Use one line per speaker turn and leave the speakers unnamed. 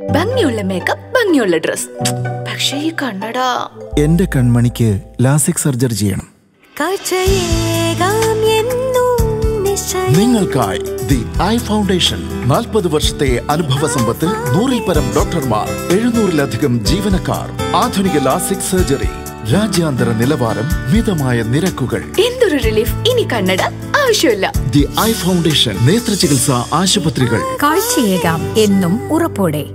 ഭംഗിയുള്ള മേക്കപ്പ് ഭംഗിയുള്ള ഡ്രസ് പക്ഷേ ഈ കണ്ണട.
എന്റെ കൺമണിക്ക് ലാസിക് സർജറി ചെയ്യണം.
നിങ്ങൾക്കായി ദി ഐ ഫൗണ്ടേഷൻ. നാൽപ്പത് വർഷത്തെ അനുഭവ സമ്പത്തിൽ നൂറിൽ പരം ഡോക്ടർമാർ എഴുന്നൂറിലധികം ജീവനക്കാർ ആധുനിക ലാസിക് സർജറി രാജ്യാന്തര നിലവാരം മിതമായ നിരക്കുകൾ.
എന്തൊരു റിലീഫ് ഇനി കണ്ണട ആവശ്യമില്ല.
ദി ഐ ഫൗണ്ടേഷൻ നേത്ര ചികിത്സാ ആശുപത്രികൾ.
കാഴ്ചയേകാം എന്നും ഉറപ്പോടെ.